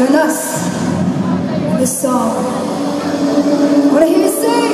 join us this song. What do you say?